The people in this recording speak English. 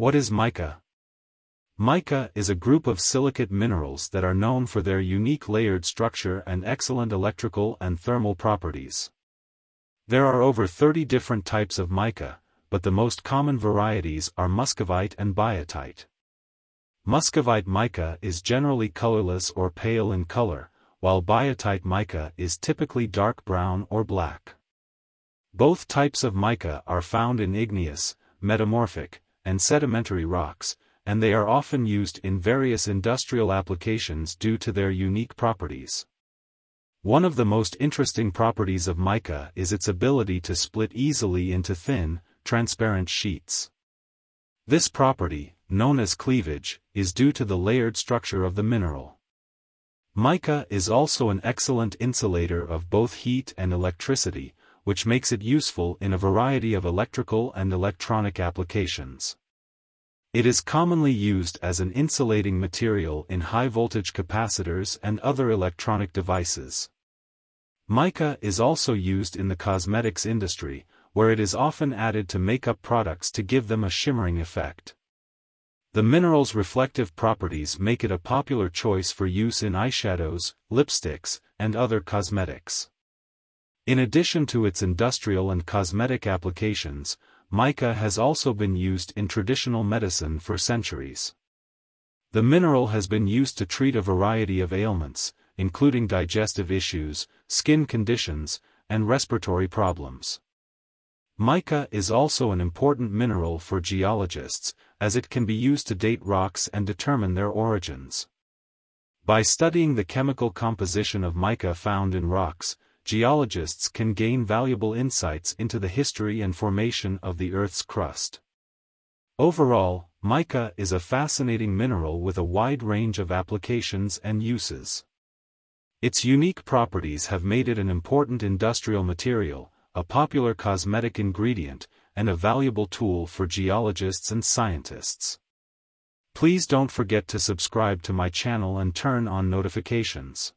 What is mica? Mica is a group of silicate minerals that are known for their unique layered structure and excellent electrical and thermal properties. There are over 30 different types of mica, but the most common varieties are muscovite and biotite. Muscovite mica is generally colorless or pale in color, while biotite mica is typically dark brown or black. Both types of mica are found in igneous, metamorphic, and sedimentary rocks, and they are often used in various industrial applications due to their unique properties. One of the most interesting properties of mica is its ability to split easily into thin, transparent sheets. This property, known as cleavage, is due to the layered structure of the mineral. Mica is also an excellent insulator of both heat and electricity, which makes it useful in a variety of electrical and electronic applications. It is commonly used as an insulating material in high-voltage capacitors and other electronic devices. Mica is also used in the cosmetics industry, where it is often added to makeup products to give them a shimmering effect. The mineral's reflective properties make it a popular choice for use in eyeshadows, lipsticks, and other cosmetics. In addition to its industrial and cosmetic applications, mica has also been used in traditional medicine for centuries. The mineral has been used to treat a variety of ailments, including digestive issues, skin conditions, and respiratory problems. Mica is also an important mineral for geologists, as it can be used to date rocks and determine their origins. By studying the chemical composition of mica found in rocks, geologists can gain valuable insights into the history and formation of the Earth's crust. Overall, mica is a fascinating mineral with a wide range of applications and uses. Its unique properties have made it an important industrial material, a popular cosmetic ingredient, and a valuable tool for geologists and scientists. Please don't forget to subscribe to my channel and turn on notifications.